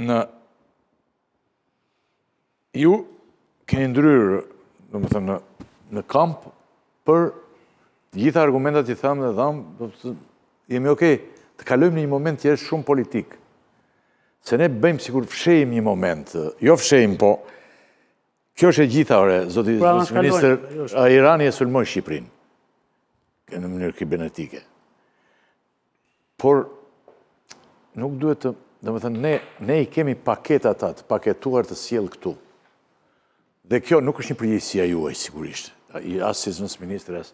në ju keni ndryrë, domethënë, në kamp, për të gjitha argumentat që thamë dhe dhamë, jemi okej, të kalojmë në një moment që është shumë politik. Se ne bëjmë sikur fshehim një moment, jo fshehim, po, kjo është e gjitha, ore, zoti pra, ministër, Irani e sulmoi Shqipërinë, në mënyrë kibernetike. Por, nuk duhet të, domethënë, ne, ne i kemi paket ata të paketuar të sjellë këtu. Dhe kjo nuk është një përgjegjësi e juaja, sigurisht. As si zëvendësministër, as.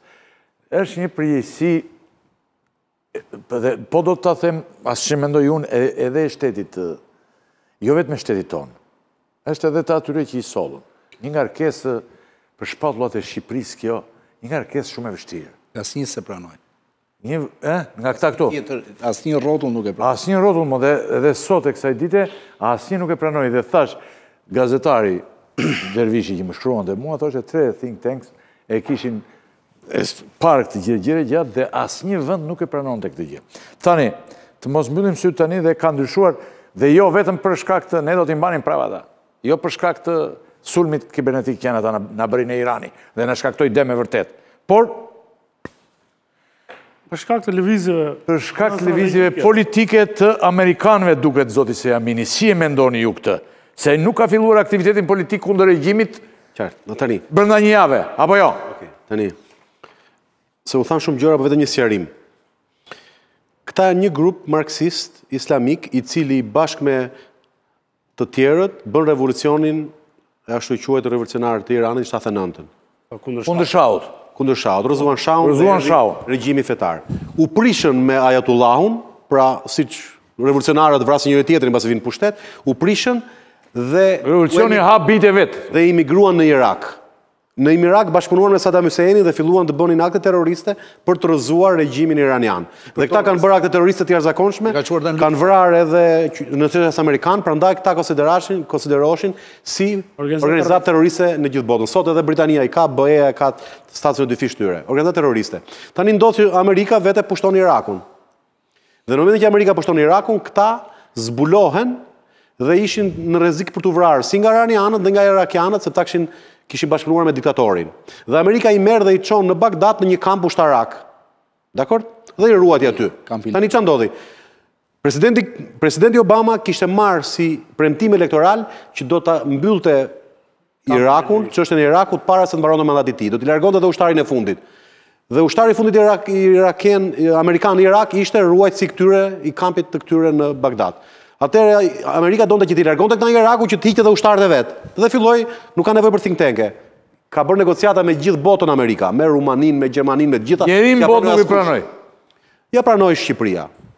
është një përgjegjësi, po do të them, siç mendoj unë, edhe e shtetit, jo vetëm e shtetit tonë, është edhe e atyre që i sollën. Një ngarkesë për shpatullat e Shqipërisë kjo, një ngarkesë shumë e vështirë. Asnjë s'e pranoi. Një, e, nga këta këtu. Tjetër, asnjë rrotull nuk e pranoi. Asnjë rrotull, më dhe, dhe sot e kësaj dite, asnjë nuk e pranoi. Dhe thashë, gazetari, Dervishi që më shkruan dhe mua, thoshte tre think tanks e kishin parë të gjithë gjerë e gjatë dhe asnjë vend nuk e pranonte këtë gjë. Tani, të mos mbyllim sytë tani dhe ka ndryshuar dhe jo vetëm për shkak të, ne do t'i mbanim prapë ata. Jo për shkak të sulmit kibernetik që janë ata na bëri neve Irani dhe na shkaktoi dëme vërtet. Por, Për shkak të lëvizjeve... Për shkak të lëvizjeve politike të amerikanëve, duket, zoti Sejamini, si e mendoni ju këtë? Se nuk ka filluar aktivitetin politik kundër regjimit... Qartë, në tani. Brenda një jave, apo jo? Ok, tani. Se u thanë shumë gjëra, për po vetëm një sqarim. Këta janë një grup marksist, islamik, i cili bashkë me Të tjerët bënë revolucionin e ashtuquajtur revolucionar të Iranit në shtatëdhjetë e nëntën. Kundër shahut. Kundër shahut. Rrëzuan shahun dhe erdhi regjimi fetar. U prishën me ajatullahun, pra siç revolucionarët vrasin njëri-tjetrin pasi vinë në pushtet, u prishën dhe Revolucioni ha bijtë e vet. dhe emigruan në Irak. në Irak bashkëpunuan me Sadam Hyseinin dhe filluan të bënin akte terroriste për të rrëzuar regjimin iranian. Dhe këta kanë bërë akte terroriste të jashtëzakonshme, kanë vrarë edhe nënshtetas amerikanë, prandaj këta konsiderashin, konsideroheshin si organizatë terroriste në gjithë botën. Sot edhe Britania i ka, BE-ja e ka statusin e dyfishtë të tyre, organizatë terroriste. Tani ndodh që Amerika vetë pushton Irakun. Dhe në momentin që Amerika pushton Irakun, këta zbulohen dhe ishin në rrezik për t'u vrarë si nga iranianët dhe nga irakianët, sepse këta kishin kishin bashkëpunuar me diktatorin. Dhe Amerika i merr dhe i çon në Bagdad në një kamp ushtarak. Dakord? Dhe i ruajti aty. Tani ça ndodhi? Presidenti presidenti Obama kishte marrë si premtim elektoral që do ta mbyllte Irakun, çështën e Irakut para se të mbaronte mandati i tij. Do t'i largonte edhe ushtarin e fundit. Dhe ushtari i fundit Irak, iraken, amerikan në Irak ishte ruajtësi i këtyre i kampit të këtyre në Bagdad. Atëherë Amerika donte që t'i largonte këta nga Iraku që të hiqte edhe ushtarët e vet. Dhe filloi, nuk ka nevojë për think tank Ka bërë negociata me gjithë botën Amerika, me Rumaninë, me Gjermaninë, me të gjitha. Njeri në botë nuk i pranoi. Ia pranoi Shqipëria.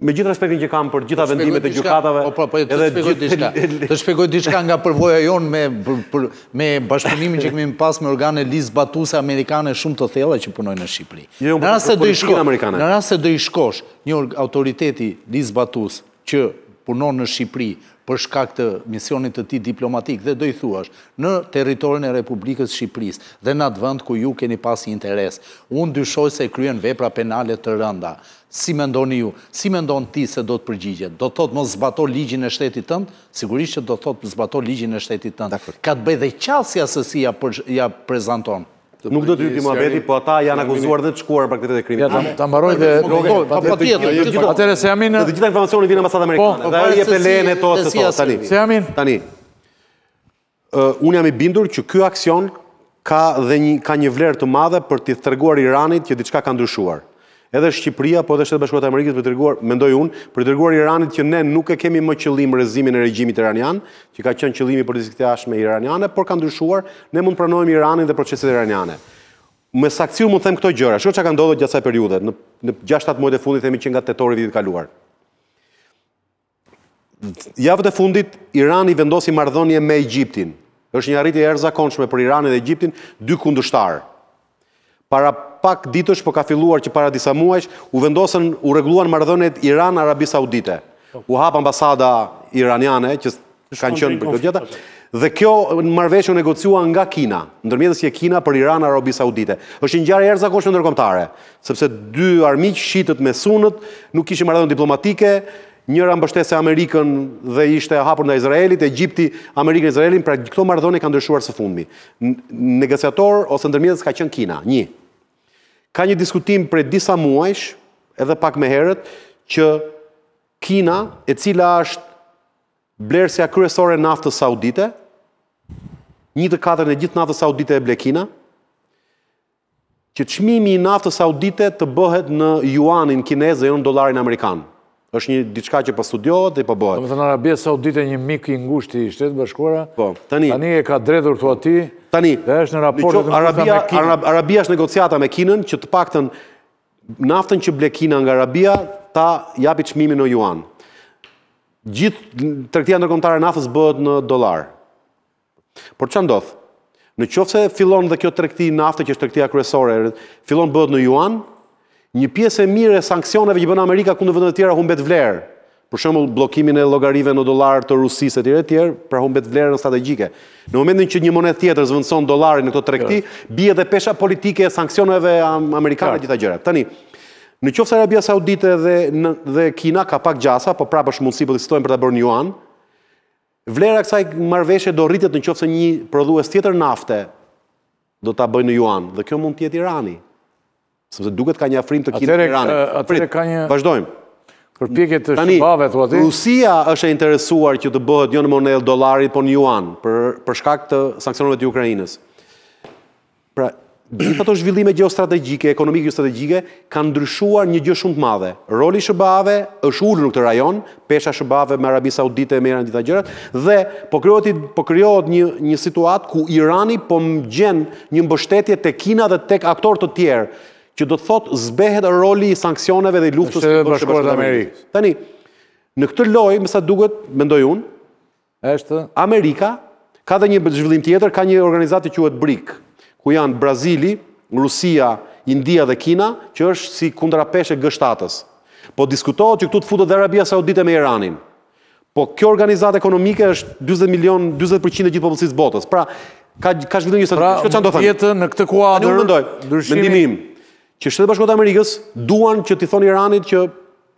Me gjithë respektin që kam për gjitha vendimet e gjykatave... Po, po, po, të të shpjegoj diçka. Të të shpjegoj diçka nga përvoja jonë me bashkëpunimin që kemi pas me organe ligjzbatuese amerikane shumë të thella që punojnë në Shqipëri. Jo, jo, në rast se do i shkosh, në rast se do i shkosh një autoriteti ligjzbatues që punon në Shqipëri për shkak të misionit të tij diplomatik dhe do i thuash në territorin e Republikës Shqipërisë dhe në atë vend ku ju keni pas interes. Unë dyshoj se kryhen vepra penale të rënda. Si mendoni ju? Si mendon ti se do të përgjigjet? Do të thotë mos zbato ligjin e shtetit tënd? Sigurisht që do të thotë zbato ligjin e shtetit tënd. Ka të bëjë dhe qasja se si ia prezanton. Nuk do të hyj te muhabeti, po ata janë akuzuar dhe të shkuar në praktikat e krimit. Ja, ta mbaroj dhe patjetër. Atëherë se jamin në të gjitha informacionet vijnë në ambasadën amerikane. Dhe ai jep lejen e to se to tani. Se jamin. Tani. Unë jam i bindur që ky aksion ka dhe një, ka një vlerë të madhe për t'i treguar Iranit që diçka ka ndryshuar. Edhe Shqipëria, po edhe Shtetet Bashkuara të Amerikës për treguar, mendoj unë, për t'i treguar Iranit që ne nuk e kemi më qëllim rrëzimin e regjimit iranian, që ka qenë qëllimi i politikës të jashtme iraniane, por ka ndryshuar, ne mund të pranojmë Iranin dhe proceset iraniane. Me saktësi unë mund të them këto gjëra. Shiko çka ndodhur gjatë kësaj periudhe, në në gjashtë-shtatë muajt e fundit, themi që nga tetori i vitit të kaluar. Javët e fundit, Irani vendosi marrëdhënie me Egjiptin. Është një arritje e jashtëzakonshme për Iranin dhe Egjiptin, dy kundërshtarë. Para pak ditësh, po ka filluar që para disa muajsh, u vendosën, u rregulluan marrëdhëniet Iran-Arabi Saudite. U hap ambasada iraniane që kanë qenë për këtë gjëta. Dhe kjo marrëveshje u negociua nga Kina, ndërmjetës qe Kina për Iran Arabi Saudite. Është një ngjarje e jashtëzakonshme ndërkombëtare, sepse dy armiq shiitët me sunët nuk kishin marrëdhënie diplomatike, njëra mbështeste Amerikën dhe ishte e hapur ndaj Izraelit, Egjipti, Amerikën e Izraelin, pra këto marrëdhënie kanë ndryshuar së fundmi. Negociator ose ndërmjetës ka qenë Kina, një. Ka një diskutim prej disa muajsh, edhe pak më herët, që Kina, e cila është Blerësja kryesore e naftës saudite, një të katërt e gjithë naftës saudite e ble Kina, që çmimi i naftës saudite të bëhet në juanin kinez dhe jo në dollarin amerikan. Është një diçka që po studiohet dhe po bëhet. Domethënë Arabia Saudite një mik i ngushtë i Shteteve Bashkuara. Po, tani tani e ka drejtuar te aty. Tani, dhe është në raport me Arabia, Arabia është negociata me Kinën që të paktën naftën që ble Kina nga Arabia ta japi çmimin në juan. Gjithë tregtia ndërkombëtare e naftës bëhet në dollar. Por çfarë ndodh? Në qoftë se fillon dhe kjo tregti nafte që është tregtia kryesore, fillon bëhet në yuan, një pjesë e mirë e sanksioneve që bën Amerika kundër vendeve të tjera humbet vlerë. Për shembull, bllokimin e llogarive në dollar të Rusisë etj etj, pra humbet vlerën strategjike. Në momentin që një monedhë tjetër zvendëson dollarin në këto tregti, bie edhe pesha politike e sanksioneve amerikane gjitha gjërat. Tani, Në qoftë se Arabia Saudite dhe dhe Kina ka pak gjasa, po prapë është mundësi po diskutojnë për ta bërë në juan, vlera e kësaj marrëveshje do rritet në qoftë se një prodhues tjetër nafte do ta bëjë në juan dhe kjo mund të jetë Irani. Sepse duket ka një afrim të Kinës me Iranin. Atëre ka një vazhdojmë. Përpjekje të SHBA-ve thua ti. Rusia është e interesuar që të bëhet jo në monedhë dollari, por në juan për për shkak të sanksioneve të Ukrainës. Pra, gjithë ato zhvillime gjeostrategjike, ekonomike, gjeostrategjike, kanë ndryshuar një gjë shumë të madhe. Roli SHBA-ve është ulur në këtë rajon, pesha SHBA-ve me Arabi Saudite, me Iran, gjitha gjërat, dhe po krijohet, po krijohet një, një situatë ku Irani po gjen një mbështetje tek Kina dhe tek aktorë të tjerë, që do të thotë zbehet roli i sanksioneve dhe i luftës së Bashkuar të Amerikës. Tani, në këtë lojë, me sa duket, mendoj unë, Eshtë. Amerika, ka dhe një zhvillim tjetër, ka një organizatë që quhet BRIC, ku janë Brazili, Rusia, India dhe Kina, që është si kundrapeshë e G shtatë-s. Po diskutohet që këtu të futet dhe Arabia Saudite me Iranin. Po kjo organizatë ekonomike është dyzet milion, dyzet për qind e gjithë popullsisë botës. Pra, ka ka zhvillime gjeostrategjike. Pra, ça do të thotë? Në këtë kuadër, mendoj, mendimi im që Shtetet e Bashkuara të Amerikës duan që t'i thonë Iranit që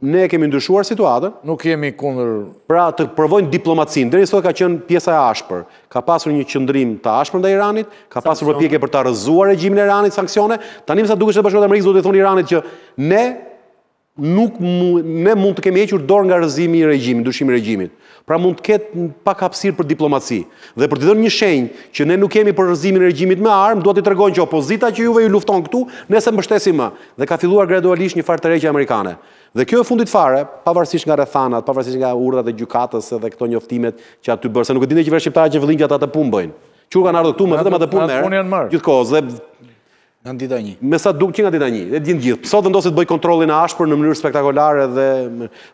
Ne e kemi ndryshuar situatën. Nuk jemi kundër. Pra të provojnë diplomacinë. Deri sot ka qenë pjesa e ashpër. Ka pasur një qëndrim të ashpër ndaj Iranit, ka pasur përpjekje për ta rrëzuar regjimin e Iranit, sanksione. Tani me sa duket Shtetet e Bashkuara të Amerikës duan t'i thonë Iranit që ne nuk ne mund të kemi hequr dorë nga rrëzimi i regjimit, ndryshimi i regjimit. Pra mund të ketë pak hapësirë për diplomaci. Dhe për t'i dhënë një shenjë që ne nuk jemi për rrëzimin e regjimit me armë, duan t'i tregojnë që opozita që juve ju lufton këtu, ne s'e mbështesim më. Dhe ka filluar gradualisht një farë tërheqje amerikane. Dhe kjo e fundit fare, pavarësisht nga rrethanat, pavarësisht nga urdhrat e gjykatës edhe këto njoftimet që aty bërë, se nuk e dinte qeveria shqiptare që në fillim që ata atë punë bëjnë. Që kur kanë ardhur këtu me vetëm atë punë merren, gjithkohës. Dhe Nga dita e një. Me sa duket që nga dita e një. E dinë gjithë. Sot vendosi të bëjë kontrollin e ashpër në mënyrë spektakolare dhe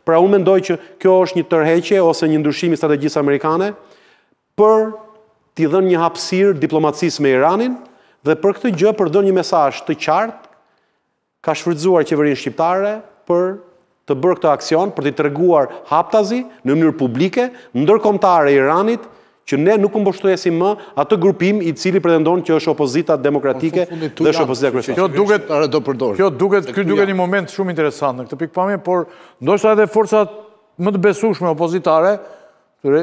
pra unë mendoj që kjo është një tërheqje ose një ndryshim i strategjisë amerikane për t'i dhënë një hapësirë diplomacisë me Iranin dhe për këtë gjë për të dhënë një mesazh të qartë ka shfrytëzuar qeverinë shqiptare për të bërë këtë aksion për t'i treguar haptazi në mënyrë publike ndërkombëtare Iranit që ne nuk mbështesim më atë grupim i cili pretendon që është opozita demokratike dhe është opozita kryesore. Kjo duket do përdor. Kjo duket ky duket një moment shumë interesant në këtë pikëpamje, por ndoshta edhe forcat më të besueshme opozitare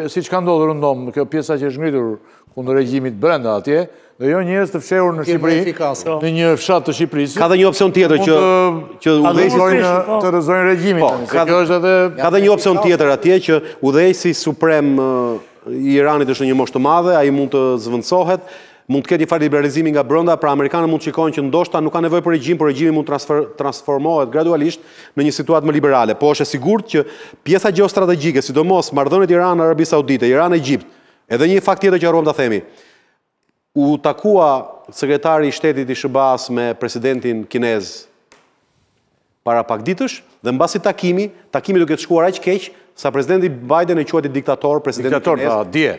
Siç ka ndodhur rëndom, kjo pjesa që është ngritur kundër regjimit brenda atje, dhe jo njerëz të fshehur në Shqipëri, në një fshat të Shqipërisë. Ka dhe një opcion tjetër që... Që udhëheqësi... Po. Të rrëzojnë regjimin. Po, ka dhe një opcion tjetër atje që udhëheqësi suprem i Iranit është në moshë të madhe, ai mund të zëvendësohet, Mund të ketë një farë liberalizimi nga brenda, pra amerikanët mund të shikojnë që ndoshta nuk kanë nevojë për regjim, por regjimi mund të transformohet gradualisht në një situatë më liberale. Po është e sigurt që pjesa gjeostrategjike, sidomos marrëdhëniet Iran-Arabi Saudite, Iran-Egjipt, edhe një fakt tjetër që harruam ta themi, u takua sekretari i shtetit i SHBA-s me presidentin kinez para pak ditësh dhe mbasi takimi, takimi do të ketë shkuar aq keq sa presidenti Biden e quajti diktator presidentin kinez. Diktator, dje.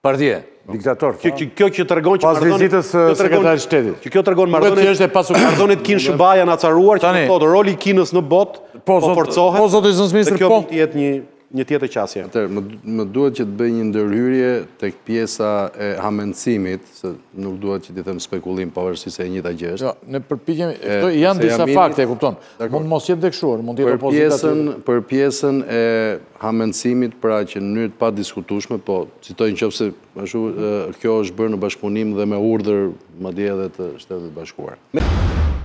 Pardje. Diktator. Kjo që kjo që tregon që marrëdhëniet. Pas vizitës së sekretarit të shtetit. Që kjo tregon marrëdhëniet. Kjo është e pasur marrëdhëniet Kinë SHBA janë acaruar që thotë roli i Kinës në botë po, po forcohet. Po zoti zëvendësministër po. Kjo mund të jetë një një tjetër qasje. Atëherë më më duhet që të bëj një ndërhyrje tek pjesa e hamendësimit, se nuk duhet që të them spekulim pavarësisht se e njëjta gjë është. Jo, ne përpiqemi, këto janë disa fakte, e kupton. Mund mos jetë dekshur, mund jetë opozita të... Për pjesën e hamendësimit, pra që në mënyrë të padiskutueshme, po citojnë qoftë se kjo është bërë në bashkëpunim dhe me urdhër, madje edhe të Shteteve të Bashkuara.